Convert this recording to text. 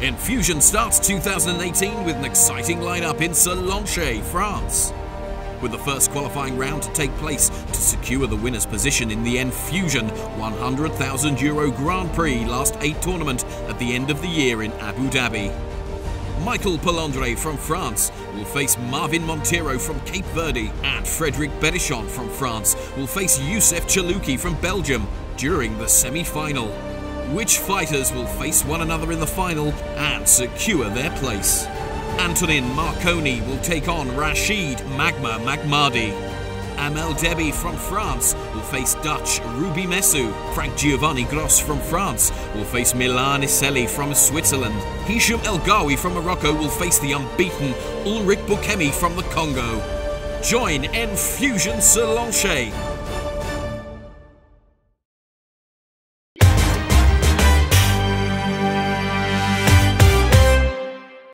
Enfusion starts 2018 with an exciting lineup in Sallanches, France. With the first qualifying round to take place to secure the winner's position in the Enfusion 100,000 Euro Grand Prix last eight tournament at the end of the year in Abu Dhabi. Michael Pollandre from France will face Marvin Montero from Cape Verde and Frederic Berichon from France will face Youssef Chalouki from Belgium during the semi-final. Which fighters will face one another in the final and secure their place? Antonin Marconi will take on Rashid Magma Magmadi. Amel Debi from France will face Dutch Ruby Messu. Frank Giovanni Gross from France will face Milan Iselli from Switzerland. Hicham El Gaoui from Morocco will face the unbeaten Ulric Bokeme from the Congo. Join Enfusion Sallanches